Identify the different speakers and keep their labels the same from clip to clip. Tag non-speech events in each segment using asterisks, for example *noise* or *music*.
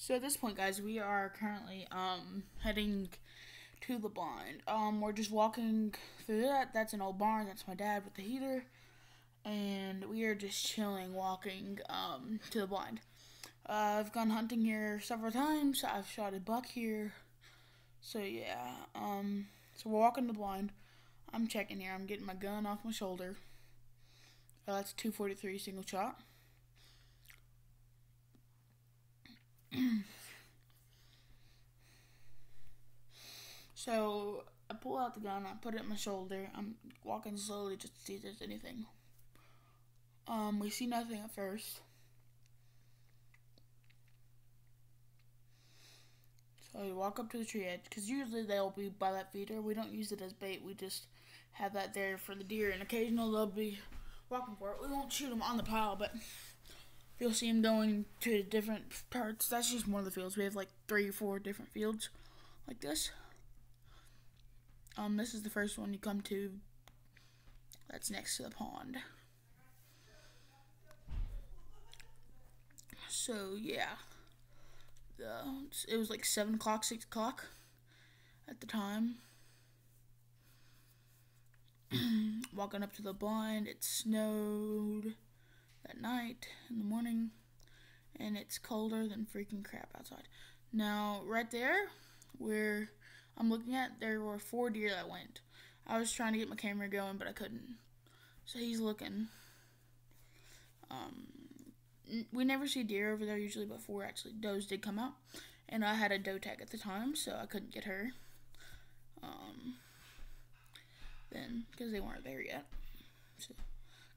Speaker 1: So at this point, guys, we are currently um heading to the blind. Um, we're just walking through that. That's an old barn. That's my dad with the heater, and we are just chilling, walking um to the blind. Uh, I've gone hunting here several times. I've shot a buck here. So yeah, um, so we're walking to the blind. I'm checking here. I'm getting my gun off my shoulder. Uh, that's 243 single shot. *clears throat* so I pull out the gun, I put it on my shoulder. I'm walking slowly just to see if there's anything. Um, we see nothing at first. So we walk up to the tree edge because usually they'll be by that feeder. We don't use it as bait. We just have that there for the deer, and occasionally they'll be walking for it. We won't shoot them on the pile, but you'll see them going to different parts. That's just one of the fields. We have like three or four different fields like this. Um, this is the first one you come to. That's next to the pond. So yeah, the it was like seven o'clock, six o'clock at the time. *clears throat* Walking up to the blind, it snowed that night in the morning, and it's colder than freaking crap outside. Now, right there, where I'm looking at, there were four deer that went. I was trying to get my camera going, but I couldn't. So he's looking. Um, we never see deer over there usually, but four actually does did come out, and I had a doe tag at the time, so I couldn't get her. Um, then because they weren't there yet, so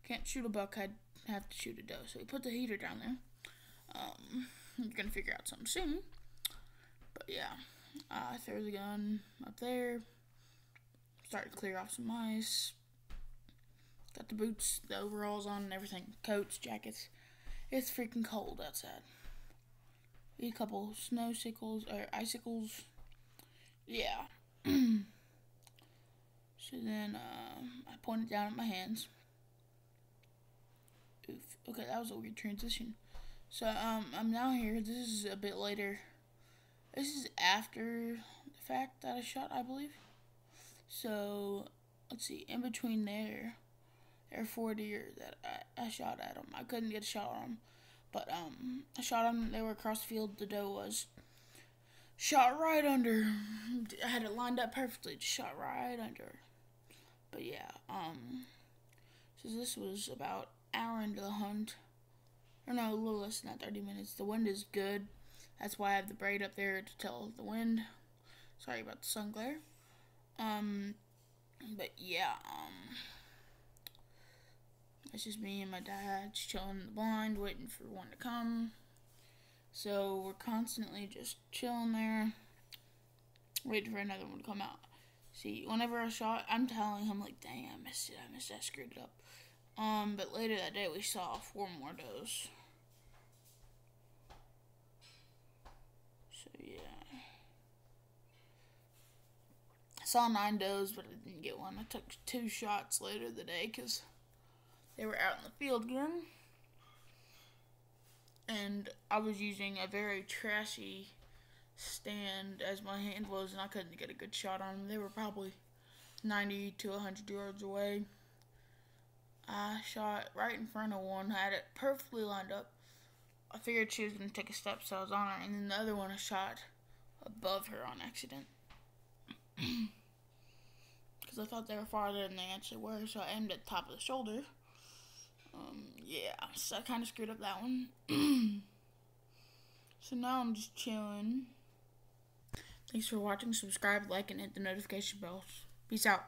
Speaker 1: can't shoot a buck. I'd have to shoot a doe. So we put the heater down there. Um, you're gonna figure out something soon. But yeah, I throw the gun up there. Start to clear off some ice. Got the boots, the overalls on, and everything. Coats, jackets. It's freaking cold outside. a couple snow sickles or icicles. Yeah. *clears throat* so then uh, I pointed down at my hands. Oof. Okay, that was a weird transition. So um, I'm now here. This is a bit later. This is after the fact that I shot, I believe. So let's see. In between there, there are four deer that I, I shot at them. I couldn't get a shot on them, but um, I shot them. They were across the field. The doe was shot right under. I had it lined up perfectly. Just shot right under. But yeah, um, so this was about hour into the hunt. Or no, a little less than that, 30 minutes. The wind is good. That's why I have the braid up there to tell the wind. Sorry about the sun glare. Um, but yeah, um, it's just me and my dad chilling in the blind, waiting for one to come. So we're constantly just chilling there, waiting for another one to come out. See, whenever I shot, I'm telling him like, "Dang, I missed it. I missed it. I screwed it up." Um, but later that day we saw four more does. So yeah. I saw nine does, but I didn't get one. I took two shots later the day because they were out in the field again. And I was using a very trashy stand as my hand was, and I couldn't get a good shot on them. They were probably 90 to 100 yards away. I shot right in front of one, had it perfectly lined up. I figured she was going to take a step, so I was on her, and then the other one I shot above her on accident. *clears throat* Because I thought they were farther than they actually were, so I aimed at the top of the shoulder. Um, yeah, so I kind of screwed up that one. *clears throat* so now I'm just chilling. Thanks for watching. Subscribe, like, and hit the notification bell. Peace out.